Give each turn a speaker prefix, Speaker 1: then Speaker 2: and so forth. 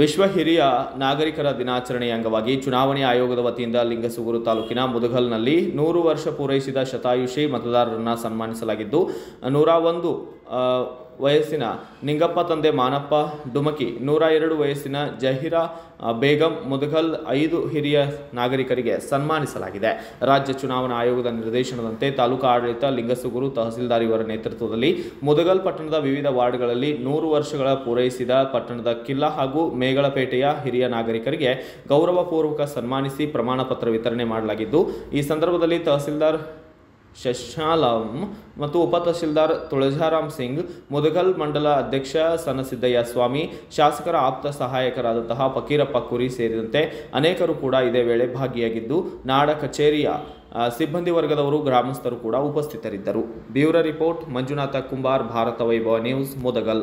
Speaker 1: ವಿಶ್ವ ಹಿರಿಯ ನಾಗರಿಕರ ದಿನಾಚರಣೆಯ ಅಂಗವಾಗಿ ಚುನಾವಣೆ ಆಯೋಗದ ವತಿಯಿಂದ ಲಿಂಗಸುಗೂರು ತಾಲೂಕಿನ ಮುದಗಲ್ನಲ್ಲಿ ನೂರು ವರ್ಷ ಪೂರೈಸಿದ ಶತಾಯುಷಿ ಮತದಾರರನ್ನು ಸನ್ಮಾನಿಸಲಾಗಿದ್ದು, ನೂರ ಒಂದು ವಯಸ್ಸಿನ ನಿಂಗಪ್ಪ ತಂದೆ ಮಾನಪ್ಪ ಡುಮಕಿ ನೂರ ಎರಡು ವಯಸ್ಸಿನ ಜಹೀರಾ ಬೇಗಂ, ಮುದಗಲ್ ಐದು ಹಿರಿಯ ನಾಗರಿಕರಿಗೆ ಸನ್ಮಾನಿಸಲಾಗಿದೆ. ರಾಜ್ಯ ಚುನಾವಣಾ ಆಯೋಗದ ನಿರ್ದೇಶನದಂತೆ ತಾಲೂಕು ಆಡಳಿತ, ಲಿಂಗಸುಗುರು ತಹಸೀಲ್ದಾರ್ ಇವರ ನೇತೃತ್ವದಲ್ಲಿ ಮುದಗಲ್ ಪಟ್ಟಣದ ವಿವಿಧ ವಾರ್ಡ್ಗಳಲ್ಲಿ ನೂರು ವರ್ಷಗಳ ಪೂರೈಸಿದ ಪಟ್ಟಣದ ಕಿಲ್ಲಾ ಹಾಗೂ ಮೇಗಳಪೇಟೆಯ ಹಿರಿಯ ನಾಗರಿಕರಿಗೆ ಗೌರವಪೂರ್ವಕ ಸನ್ಮಾನಿಸಿ ಪ್ರಮಾಣ ಪತ್ರ ವಿತರಣೆ ಮಾಡಲಾಗಿದ್ದು, ಈ ಸಂದರ್ಭದಲ್ಲಿ ತಹಸೀಲ್ದಾರ್ ಶಶಾಲಂ ಮತ್ತು ಉಪ ತಹಶೀಲ್ದಾರ್ ತುಳಜಾರಾಮ್ ಸಿಂಗ್, ಮುದಗಲ್ ಮಂಡಲ ಅಧ್ಯಕ್ಷ ಸನಸಿದ್ದಯ್ಯ ಸ್ವಾಮಿ, ಶಾಸಕರ ಆಪ್ತ ಸಹಾಯಕರಾದಂತಹ ಫಕೀರಪ್ಪ ಕುರಿ ಸೇರಿದಂತೆ ಅನೇಕರು ಕೂಡ ಇದೇ ವೇಳೆ ಭಾಗಿಯಾಗಿದ್ದು, ನಾಡ ಕಚೇರಿಯ ಸಿಬ್ಬಂದಿ ವರ್ಗದವರು ಗ್ರಾಮಸ್ಥರು ಕೂಡ ಉಪಸ್ಥಿತರಿದ್ದರು. Bureau report, Manjunatha Kumbar, Bharata Vaibhava news, Mudgal.